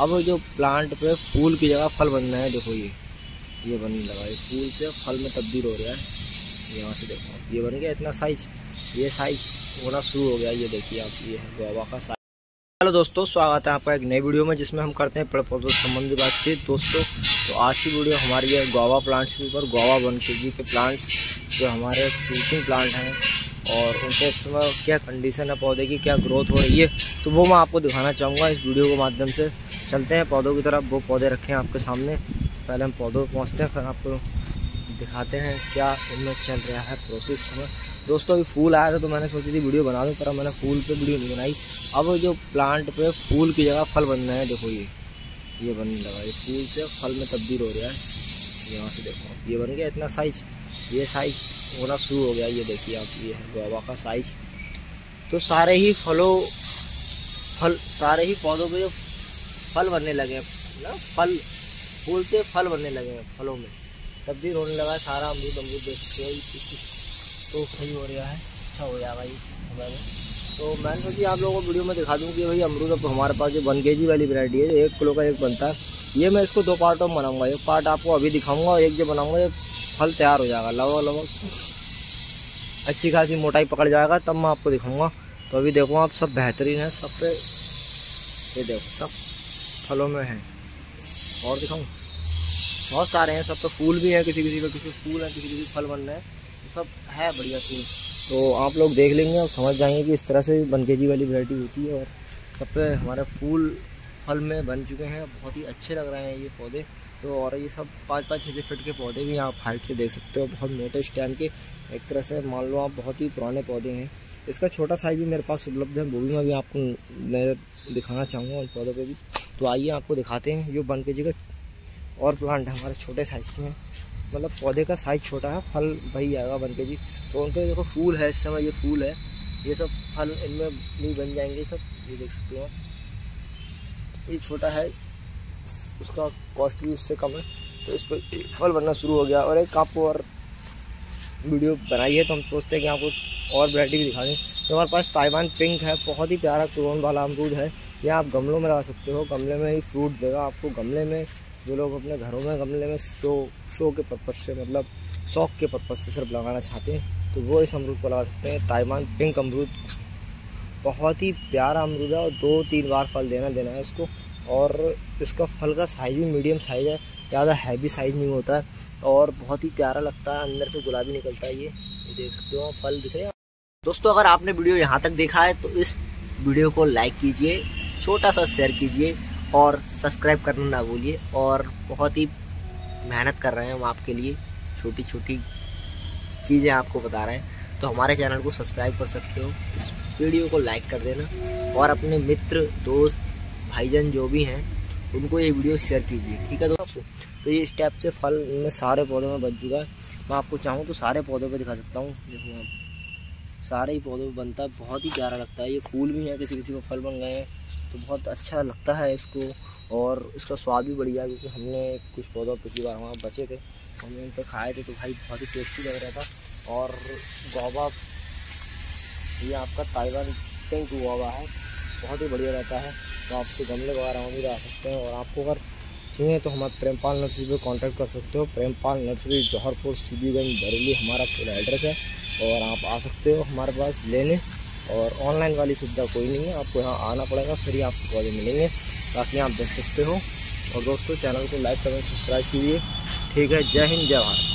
अब जो प्लांट पे फूल की जगह फल बनना है, देखो ये। ये बनने लगा, ये फूल से फल में तब्दील हो रहा है। यहाँ से देखो, ये बन गया इतना साइज़ ये साइज़ होना शुरू हो गया, ये देखिए आप, ये है गोवा का साइज़ हेलो दोस्तों, स्वागत है आपका एक नई वीडियो में, जिसमें हम करते हैं पेड़ पौधों से संबंधित बातचीत। दोस्तों तो आज की वीडियो हमारी है गोवा प्लांट्स के ऊपर। गोवा वन के जी के प्लांट्स जो हमारे फ्रूटिंग प्लांट हैं और उनके इस समय क्या कंडीशन है पौधे की, क्या ग्रोथ हो रही है तो वो मैं आपको दिखाना चाहूँगा इस वीडियो के माध्यम से। चलते हैं पौधों की तरफ़। वो पौधे रखे हैं आपके सामने। पहले हम पौधों पर पहुँचते हैं, फिर आपको दिखाते हैं क्या इनमें चल रहा है प्रोसेस में। दोस्तों, अभी फूल आया था तो मैंने सोची थी वीडियो बना दूँ, पर मैंने फूल पे वीडियो नहीं बनाई। अब जो प्लांट पे फूल की जगह फल बनना है, देखो ये। ये बनने लगा ये फूल से फल में तब्दील हो रहा है। यहाँ से देखो ये बन गया इतना साइज़ ये साइज़ होना शुरू हो गया, ये देखिए आप, ये है गोवा का साइज़ तो सारे ही फलों, फल, सारे ही पौधों पे जो फल बनने लगे हैं ना फल, फूल से फल बनने लगे हैं फलों में। तब भी रोने लगा, सारा अमरूद अमरूद देखते हो तो सही हो रहा है अच्छा हो जाएगा ये हमारे तो मैंने सोची आप लोगों को वीडियो में दिखा दूँ कि भाई अमरूद अब हमारे पास जो वन के जी वाली वैरायटी है एक किलो का एक बनता है, ये मैं इसको दो पार्टों में बनाऊँगा, एक पार्ट आपको अभी दिखाऊँगा और एक जो बनाऊँगा, ये फल तैयार हो जाएगा, लगभग लगभग अच्छी खासी मोटाई पकड़ जाएगा, तब मैं आपको दिखाऊँगा। तो अभी देखो आप, सब बेहतरीन है, सब पे, ये देखो, सब फलों में है। और दिखाऊँ? बहुत सारे हैं, सब तो फूल भी हैं किसी किसी का, किसी फूल है किसी किसी फल बन रहे हैं। सब है बढ़िया फूल। तो आप लोग देख लेंगे और समझ जाएँगे कि इस तरह से बनकेजी वाली वैरायटी होती है और सब पे हमारे फूल, फल में बन चुके हैं। बहुत ही अच्छे लग रहे हैं ये पौधे। तो और ये सब पाँच पाँच छः छः फिट के पौधे भी आप हाइट से देख सकते हो। बहुत मोटे स्टैंड के एक तरह से, मान लो आप बहुत ही पुराने पौधे हैं। इसका छोटा साइज़ भी मेरे पास उपलब्ध है, वो भी मैं भी आपको नज़र दिखाना चाहूँगा उन पौधों पर भी। तो आइए आपको दिखाते हैं जो बन के जी का और प्लांट है, हमारे छोटे साइज़ के हैं। मतलब पौधे का साइज़ छोटा है, फल वही आएगा बन के जी। तो उनके देखो फूल है, इस समय ये फूल है। ये सब फल इनमें भी बन जाएँगे सब, ये देख सकते हो ये छोटा है उसका कॉस्ट भी उससे कम है। तो इस पर फल बनना शुरू हो गया और एक आपको और वीडियो बनाई है तो हम सोचते हैं कि आपको और वैरायटी भी दिखा दें। तो हमारे पास ताइवान पिंक है, बहुत ही प्यारा क्रोन वाला अमरूद है। ये आप गमलों में लगा सकते हो। गमले में ही फ्रूट देगा आपको। गमले में जो लोग अपने घरों में गमले में शो शो के पर्पज़ से मतलब शौक के पर्पज़ से सिर्फ़ लगाना चाहते हैं तो वो इस अमरूद को लगा सकते हैं। ताइवान पिंक अमरूद बहुत ही प्यारा अमरूद है और दो तीन बार फल देना देना है इसको। और इसका फल का साइज़ भी मीडियम साइज़ है। ज़्यादा हैवी साइज़ नहीं होता है और बहुत ही प्यारा लगता है, अंदर से गुलाबी निकलता है ये। देख सकते हो फल दिख रहे हैं। दोस्तों, अगर आपने वीडियो यहाँ तक देखा है तो इस वीडियो को लाइक कीजिए छोटा सा शेयर कीजिए और सब्सक्राइब करना ना भूलिए और बहुत ही मेहनत कर रहे हैं हम आपके लिए छोटी छोटी चीज़ें आपको बता रहे हैं। तो हमारे चैनल को सब्सक्राइब कर सकते हो। इस वीडियो को लाइक कर देना और अपने मित्र, दोस्त, भाईजन जो भी हैं उनको ये वीडियो शेयर कीजिए, ठीक है दोस्तों? तो ये स्टेप से फल में सारे पौधों में बन चुका है। मैं आपको चाहूँ तो सारे पौधों पे दिखा सकता हूँ। देखो आप, सारे ही पौधों में बनता है, बहुत ही प्यारा लगता है। ये फूल भी हैं, किसी किसी को फल बन गए हैं तो बहुत अच्छा लगता है इसको, और इसका स्वाद भी बढ़िया क्योंकि हमने कुछ पौधों पिछली बार वहाँ बचे थे। हमने उन पर खाए थे तो भाई बहुत ही टेस्टी लग रहा था। और गोवा, ये आपका ताइवान पिंक गोवा है, बहुत ही बढ़िया रहता है। तो आपके गमले वगैरह में भी रह सकते हैं और आपको अगर चाहिए तो हमारे प्रेमपाल नर्सरी पर कॉन्टैक्ट कर सकते हो। प्रेमपाल नर्सरी, जौहरपुर, सीबीगंज, बरेली हमारा पूरा एड्रेस है और आप आ सकते हो हमारे पास लेने और ऑनलाइन वाली सुविधा कोई नहीं है। आपको यहाँ आना पड़ेगा, फिर ही आपको पौधे मिलेंगे। ताकि आप देख सकते हो। और दोस्तों, चैनल को लाइक करें सब्सक्राइब कीजिए। ठीक है, जय हिंद, जय भारत।